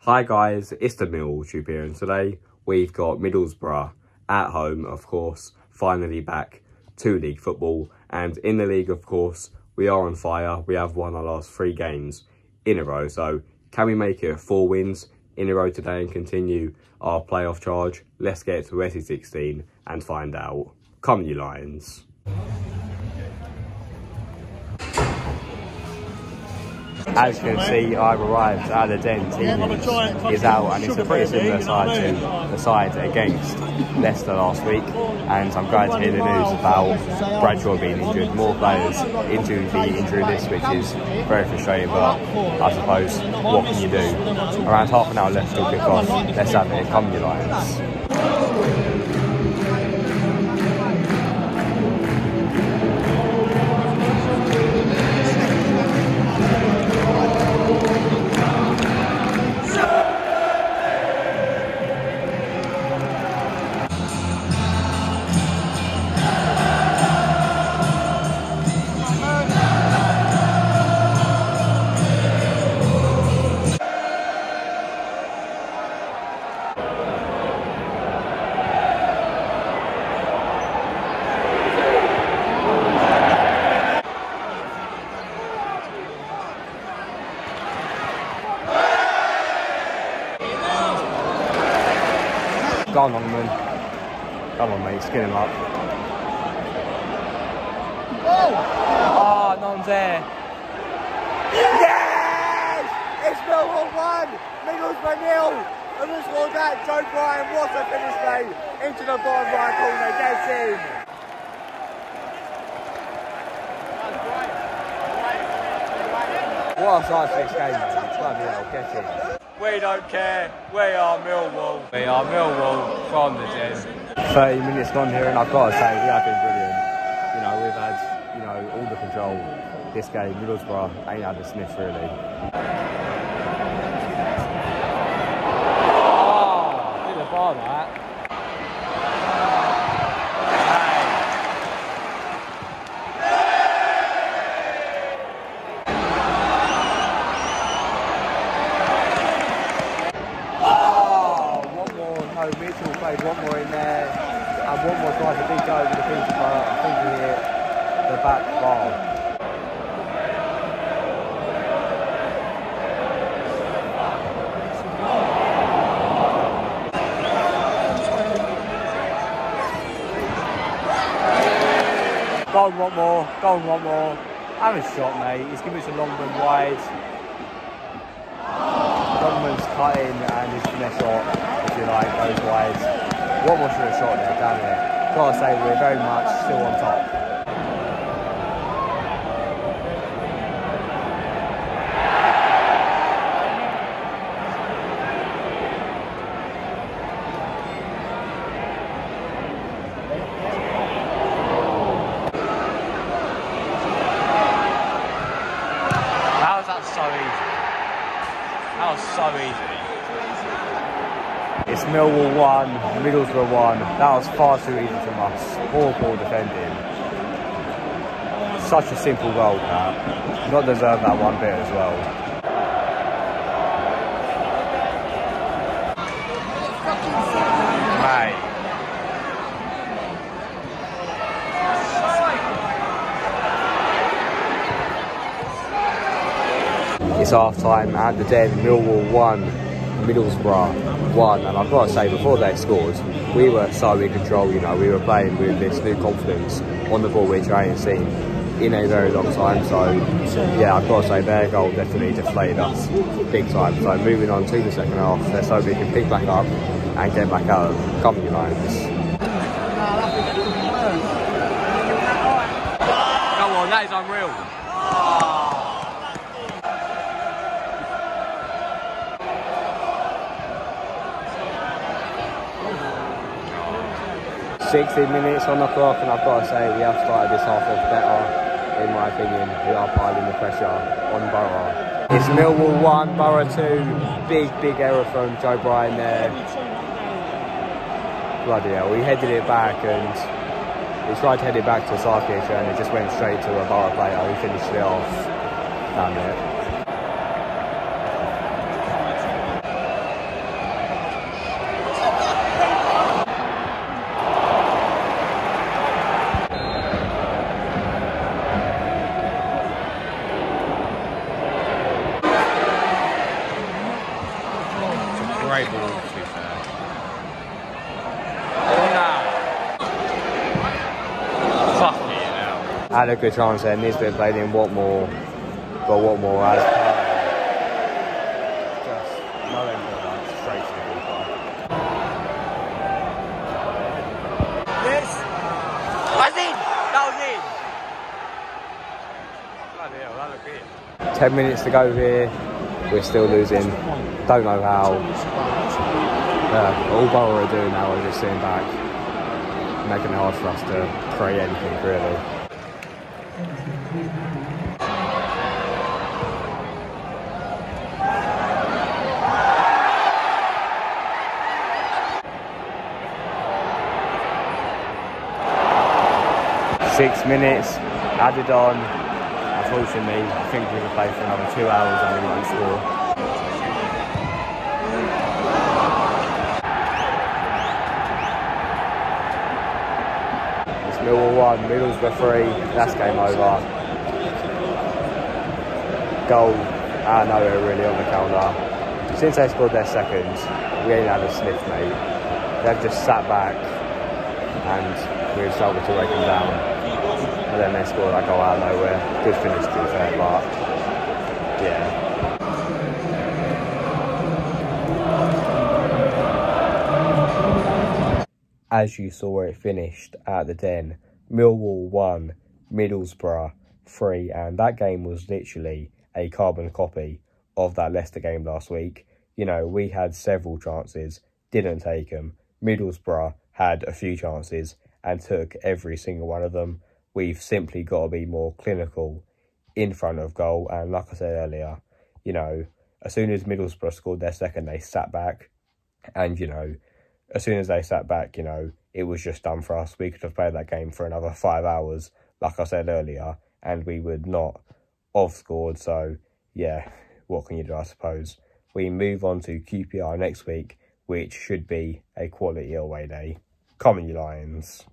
Hi guys, it's the Mill Tube here and today we've got Middlesbrough at home, of course, finally back to league football. And in the league, of course, we are on fire. We have won our last three games in a row. So can we make it four wins in a row today and continue our playoff charge? Let's get to SE 16 and find out. Come you Lions. As you can see, I've arrived at the den. Team is out, and it's a pretty similar side to the side against Leicester last week. And I'm glad to hear the news about Bradshaw being injured. More players into the injury list, which is very frustrating. But I suppose, what can you do? Around half an hour left to kick off. Let's have it. Come, you Lions. Go on, Longman. Come on, mate. Skin him up. Oh, no one's there. Yes! It's Millwall 1, Middlesbrough nil. And this was that Joe Bryan, what a finish mate. Into the bottom right corner, gets in. What a to this game, mate. Bloody hell, get in. We don't care, we are Millwall. We are Millwall from the den. 30 minutes gone here, and I've got to say, we have been brilliant. You know, we've had, you know, all the control. This game, Middlesbrough ain't had a sniff, really. Oh, did a bar that. Oh, Honeyman. No, Mitchell played one more in there. And Honeyman tries to beat over the Peterborough. I think he hit the back bar. Go on, Honeyman. Go on, Honeyman. Have a shot, mate. He's giving us a long run wide. Longman's cutting and his finesse shot, if you like, goes wide. Honeyman should have shot there, damn it. Gotta say, we're very much still on top. How is that so easy? That was so easy. It's Millwall 1, Middlesbrough 1. That was far too easy from us. Poor, poor defending. Such a simple goal, that. Not deserve that one bit as well. Mate. It's half time at the Den, Millwall 1, Middlesbrough 1. And I've got to say, before they scored, we were so in control, you know, we were playing with this new confidence on the ball, which I ain't seen in a very long time. So, yeah, I've got to say, their goal definitely deflated us big time. So, moving on to the second half, let's hope we can pick back up and get back out of Come Lions. Come on, that is unreal. Oh, 16 minutes on the clock, and I've got to say, we have started this half off better, in my opinion. We are piling the pressure on Borough. It's Millwall 1, Borough 2. Big, big error from Joe Bryan there. Bloody hell, he headed it back and he tried to head it back to Sarkic and it just went straight to a Borough player who finished it off down there. Had a good chance there, Nisbet played in Watmore, but Watmore has just no input, like, straight to the goalkeeper. Yes! That's in! That was in! 10 minutes to go here, we're still losing, don't know how. Uh, all Borough are doing now is just sitting back, making it hard for us to create anything really. Six minutes added on. Unfortunately, I think we could play for another two hours and we won't score. It's Millwall 1, Middlesbrough 3, that's game over. Goal ah, out of nowhere really on the counter. Since they scored their second, we ain't had a sniff, mate. They've just sat back and we've struggled to break them down. And then they scored that goal out of nowhere. Good finish to be fair, but yeah. As you saw it finished at the Den, Millwall 1, Middlesbrough 3, and that game was literally a carbon copy of that Leicester game last week. You know, we had several chances, didn't take them. Middlesbrough had a few chances and took every single one of them. We've simply got to be more clinical in front of goal. And like I said earlier, you know, as soon as Middlesbrough scored their second, they sat back. And, you know, as soon as they sat back, you know, it was just done for us. We could have played that game for another five hours, like I said earlier, and we would not have scored. So, yeah, what can you do, I suppose? We move on to QPR next week, which should be a quality away day. Come on, you Lions.